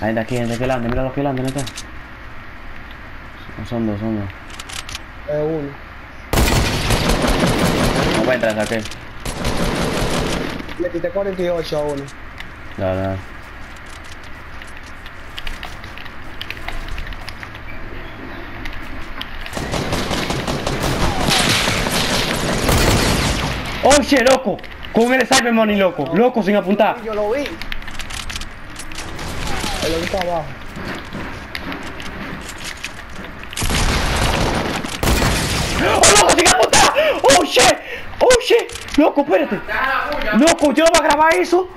Hay de aquí, hay de aquel lado, mira los que andan, ¿no está? No son dos, son dos. Es uno. No voy a entrar, saqué. Le quité 48 a uno. Dale, dale. Oye, loco, con el sniper money, loco, loco sin apuntar. Yo lo vi. El otro está abajo. ¡Oh, loco, sin apuntar! ¡Oh, shit! ¡Oh, shit! Loco, espérate. Loco, yo no voy a grabar eso.